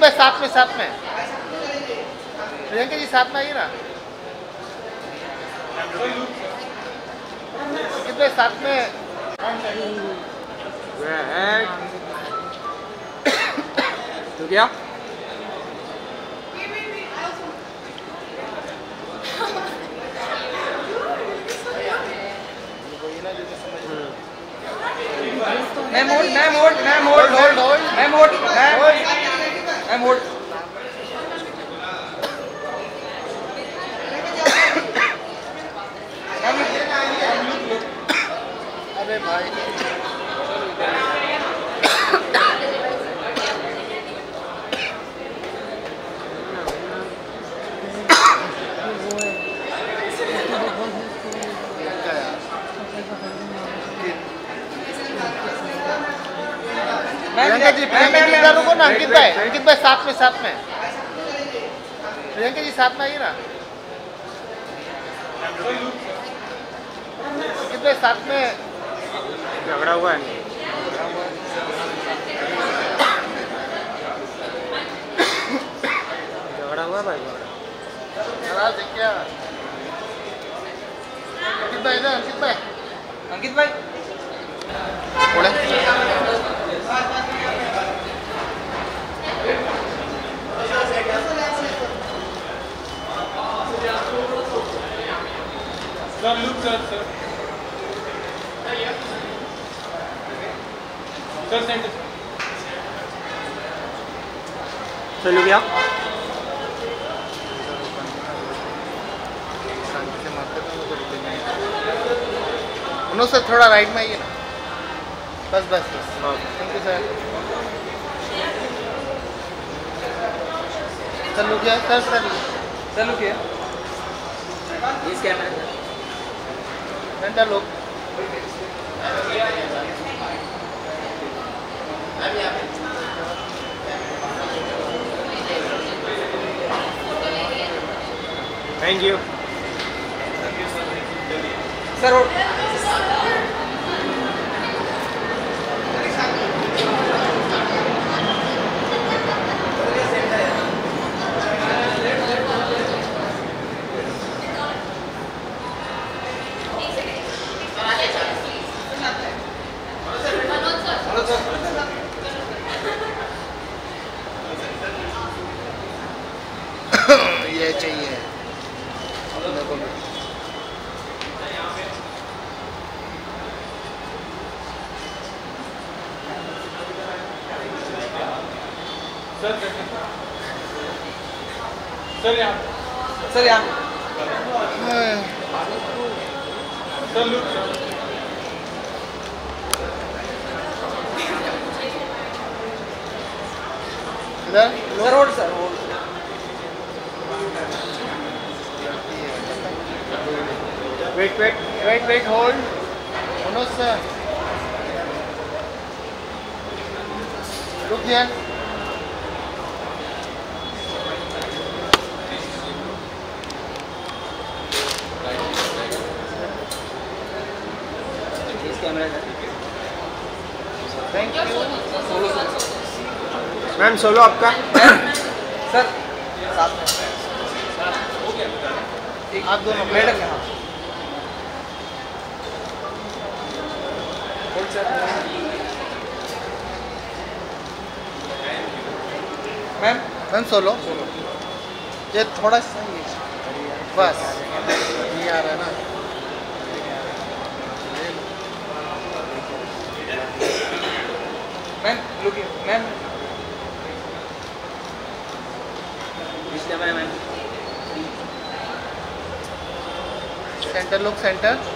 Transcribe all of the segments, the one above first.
भाई साथ में साथ में। प्रियंका जी साथ में आइए ना। भाई साथ में? तो क्या मैं मोड मैं मोड मैं मोड होल्ड होल्ड मैं मोड मैं मैं मोड अरे भाई प्रियंका यार प्रियंका जी प्रियंका जी इधर रुको ना अंकित भाई अंकित भाई साथ में साथ में। प्रियंका जी साथ में आइए ना। अंकित भाई साथ में। झगड़ा हुआ है। झगड़ा हुआ भाई झगड़ा। नाराज़ है क्या? अंकित भाई इधर अंकित भाई। अंकित भाई। थोड़े Sir, look, sir, sir. Sir, center. चलो उन्होंने सर थोड़ा राइट में आइए ना बस बस बस। थैंक यू सर सर लोग क्या सर। सर चलो क्या इस कैमरा घंटा लोग। थैंक यू सर और ये चाहिए मेरे को भी। Sir, center. Sir, यहाँ. सर यहाँ Sir, look, sir hold sir hold wait wait wait wait hold Manoj sir रुक here thank you ma'am solo आपका? सर साथ में। आप दोनों मैडम यहाँ। मैम मैम सोलो ये थोड़ा सा बस। ये आ रहा है ना। Ma'am look ma'am. Centre look centre.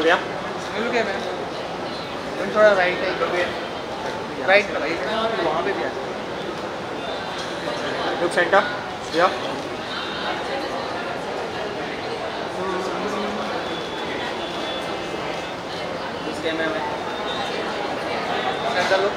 हो गया मिल गया मैम थोड़ा राइट है राइट राइट वहाँ पे भी आ लुक सेंटर या कैमरे में लो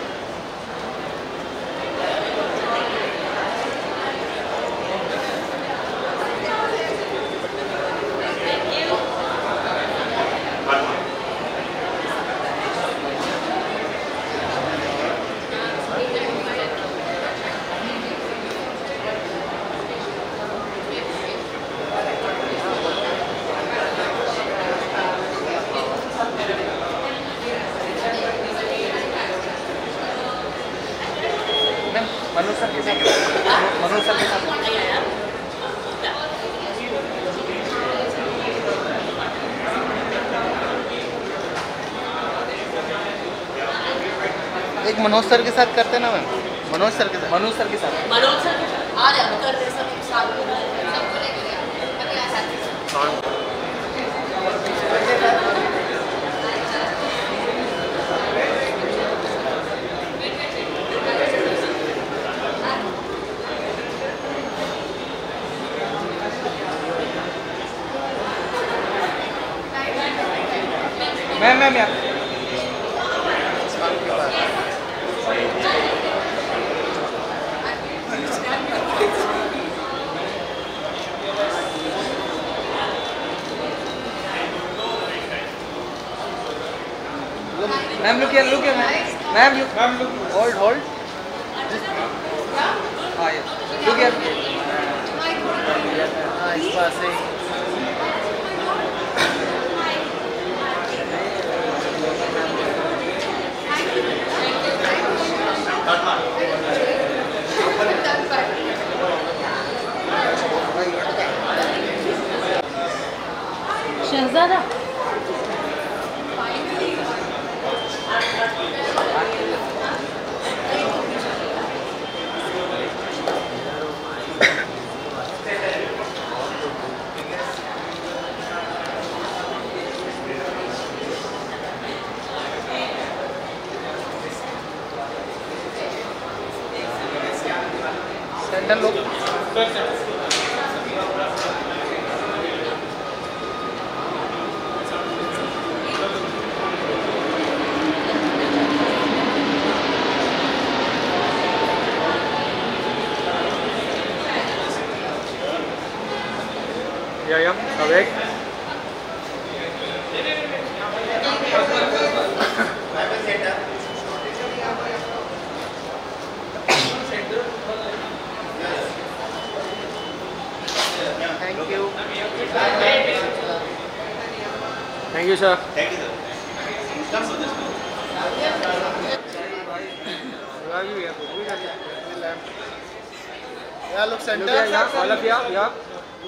मैम मनोज सर के साथ मनोज सर के साथ एक मनोज सर के साथ करते ना मैम? मनोज सर के साथ। मनोज सर के साथ। मनोज सर के साथ। आ जाओ करते सब साथ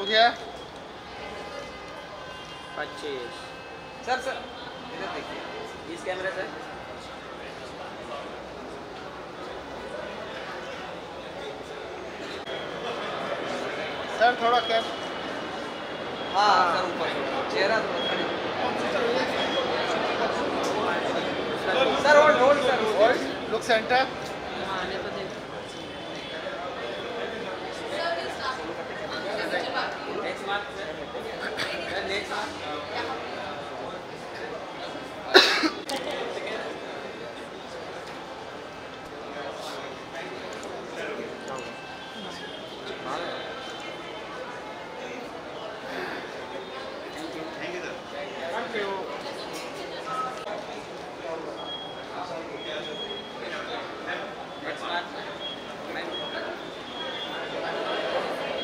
लुक या पच्चीस। सर सर इधर देखिए। इस कैमरे से। सर थोड़ा कैप हाँ सर ऊपर चेहरा थोड़ा sir hold hold sir hold look centre. Next mark sir next mark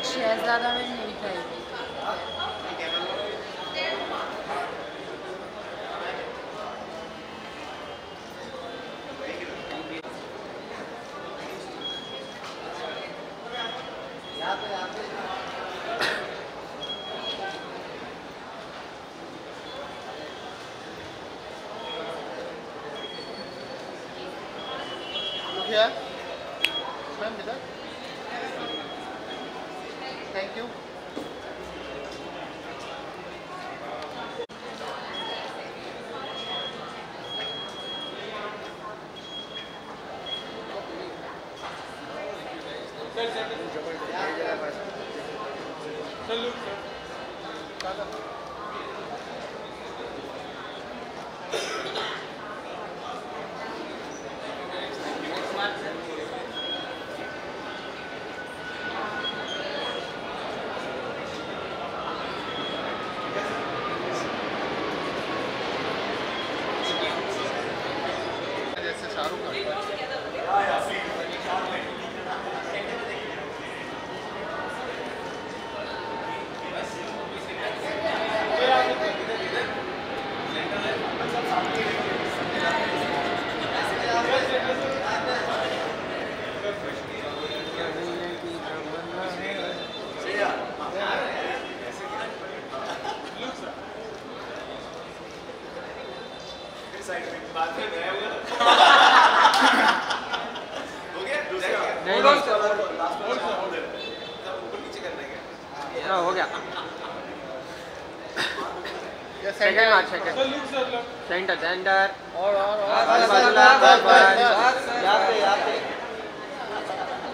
शहजादा में Thank you. Salute.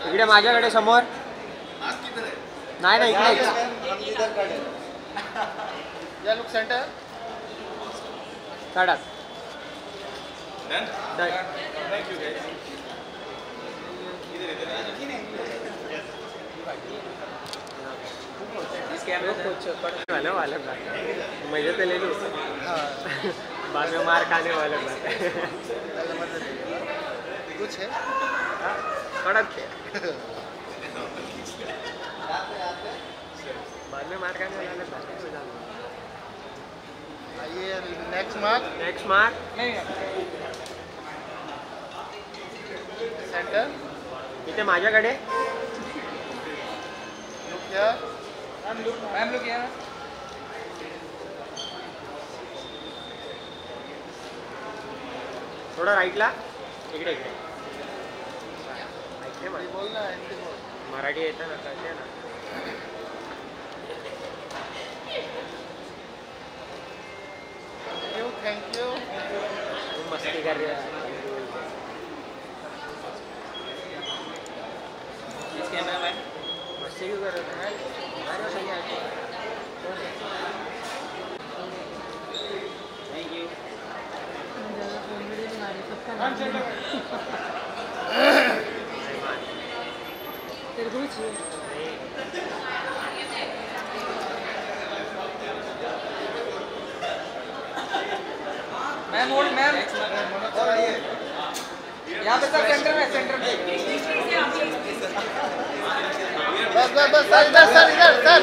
इकडे माझ्याकडे समोर. नाही नाही इकडेच या लुक सेंटर काढा. वाले बात है। तो ले लूँ हाँ बाद में मार खाने वाले बात। कुछ है। हाँ, कड़क थे बाद में मार खाने है आइए next mark next mark centre इथे माझ्याकडे लुक या मैम लोग यहाँ थोडं राईटला इकडे इकडे। मराठी येतं ना कळते ना. थैंक यू थैंक यू तू मस्ती कर रही है। इस कैमरा मस्ती क्यों कर रहे हो? अरे सही है thank you ma'am hold ma'am यहाँ पे सर सेंटर में सेंटर में। बस बस बस सर इधर सर इधर सर।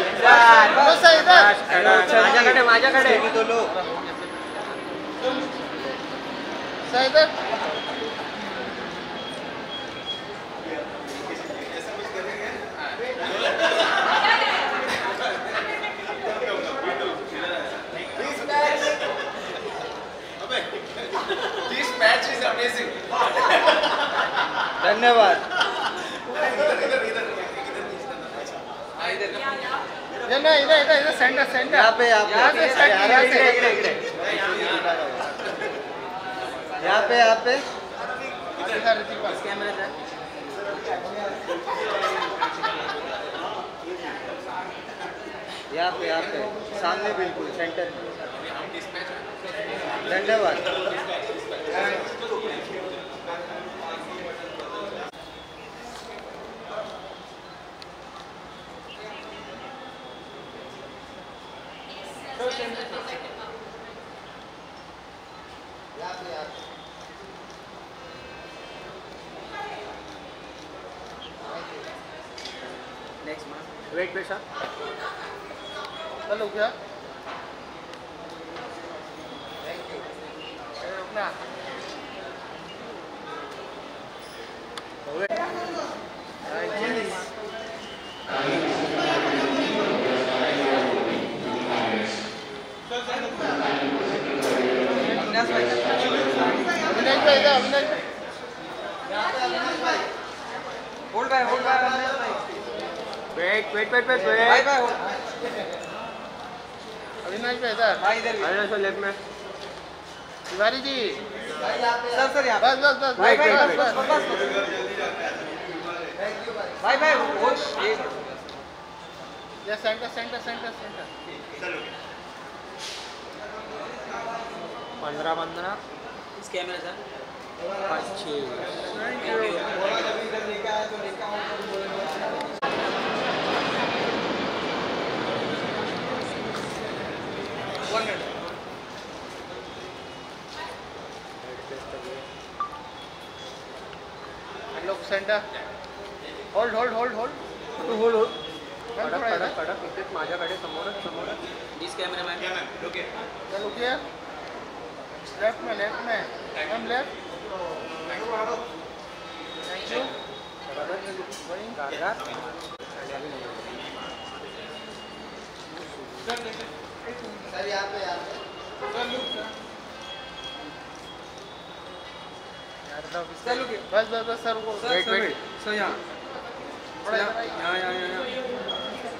बस सर इधर। आजा खड़े माझ्याकडे माझ्याकडे सर इधर। धन्यवाद इधर इधर इधर सेंटर सेंटर यहाँ पे यहाँ पे यहाँ यहाँ पे यहाँ पे यहाँ यहाँ सामने बिल्कुल सेंटर में धन्यवाद नेक्स्ट मंथ वेट पेशा चलो क्या अरे रुकना अविनाश भाई अविनाश भाई इधर अविनाश भाई होल्ड भाई होल्ड भाई अविनाश भाई wait wait wait wait wait Avinash भाई इधर। भाई इधर भी। अरे लेफ़्ट में। तिवारी जी। सर सर यहाँ बस बस बस बस wait, बस बस भाई भाई वो ये या सेंटर सेंटर सेंटर सेंटर इस कैमरे सर पच्चीस one minute look center hold hold hold hold hold hold Ma'am, कडक थोडा कडक इधर. कडक इथेच माझ्याकडे समोरच समोरच this camera man Yeah, left में left में मैम you Going. गारगार सर यहाँ पे यहाँ पे sir look sir sir look बस बस बस सर वो सर सर सर यहाँ यहाँ यहाँ यहाँ यहाँ।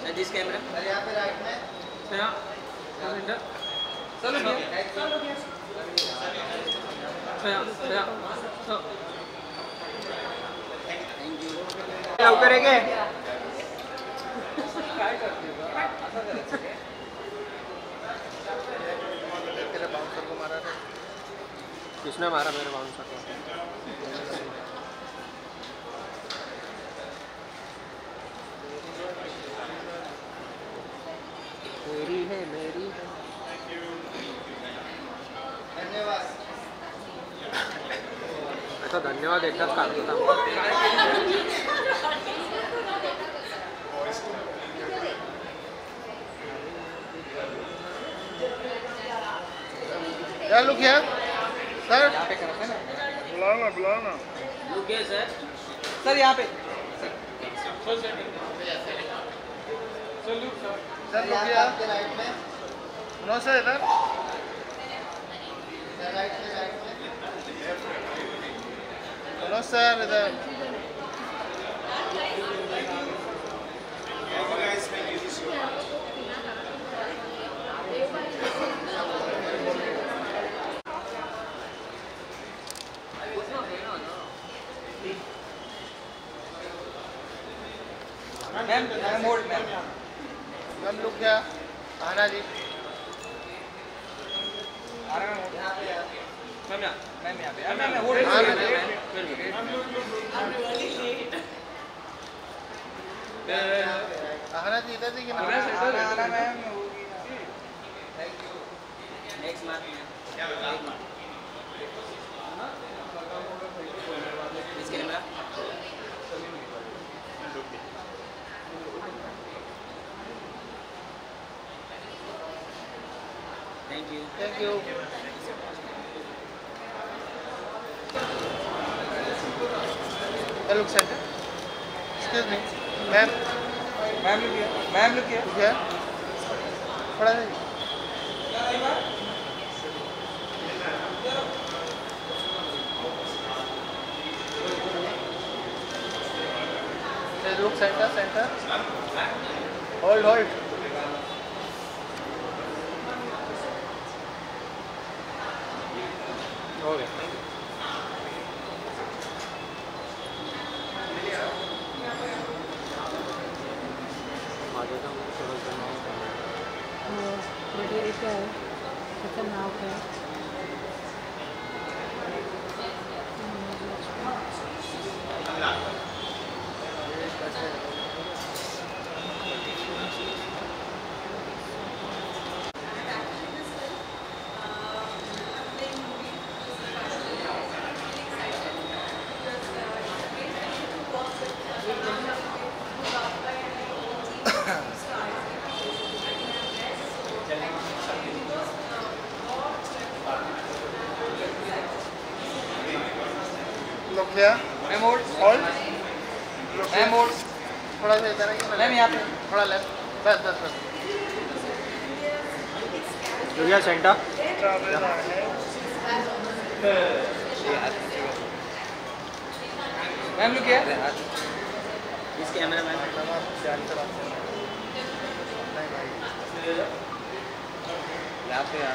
सर दिस कैमरा सर यहाँ पे राइट में। सर यहाँ। सर सेंटर सर लुक लवकर किसने मारा मेरे बाउंसर को मेरी है मेरी है धन्यवाद अच्छा धन्यवाद एकदाच काढतो यहाँ पे बुलाओ ना? बुलाओ ना लुक हियर सर सर यहाँ पे। Sir centre sir sir look here no sir इधर no sir इधर ma'am ma'am hold ma'am ma'am look here आना जी आ रहा है मैम यहाँ मैम यहाँ पे मैम होल्ड हाँ, मैम मैम, आना जी इधर देखिए ना ma'am next mark camera thank you Thank Look center. Excuse me. Ma'am, ma'am look किया मैम लुक किया look here. थोड़ा सा Look center, center. Hold, hold. Ma'am hold Hold. Look ma'am hold थोड़ा सा इधर आइए मैम यहाँ पे। थोड़ा लेफ़्ट। बस बस बस। योग्या सेंटर। मैम लुक किया this camera man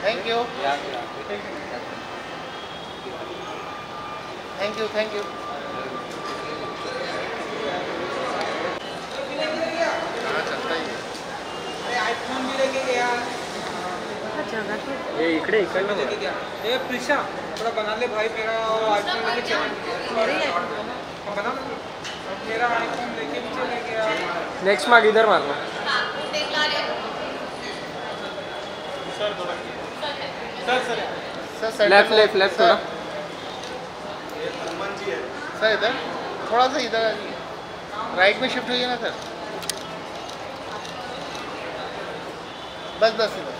thank you thank you thank you iPhone भी लेके गया हा हे इकडे ए प्रिशा थोड़ा बना ले भाई मेरा आईफोन लेके. चला ही हाँ, बना ले मेरा आईफोन लेके चले गया. नेक्स्ट माग इधर मारना हाँ देख ला रहे sir centre left left left sir, थोड़ा. सर इधर. थोड़ा सा इधर राइट में शिफ्ट होइए ना सर? बस बस इधर.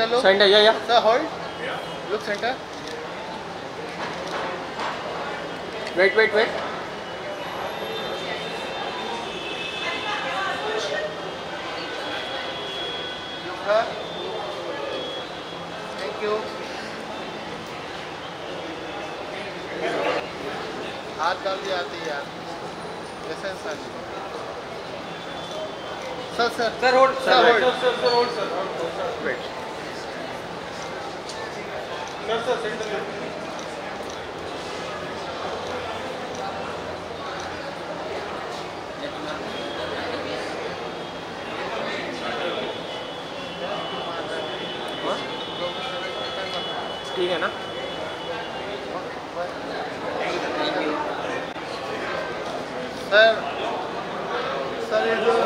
सेंटर लो सेंटर या या sir hold look centre wait wait wait हाँ थैंक यू हाथ डाल दिया आती यार। कैसे इंसान sir sir sir hold sir hold sir sir hold sir wait ठीक है ना? सर सर इधर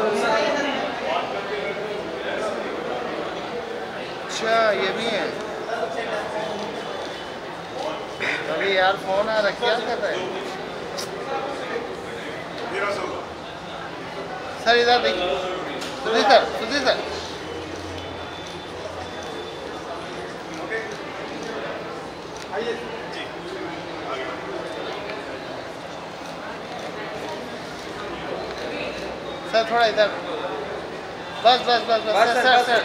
अच्छा ये भी है। यार, फ़ोन आ रहा क्या कर रहा है। सर, इधर देखिए Sudhir sir Sudhir sir. Sir, थोड़ा इधर। बस बस बस बस, सर सर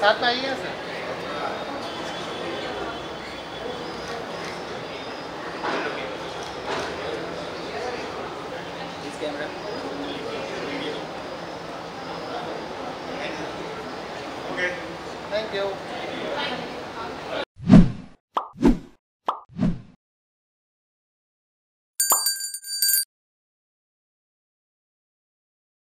साथ में आइए सर।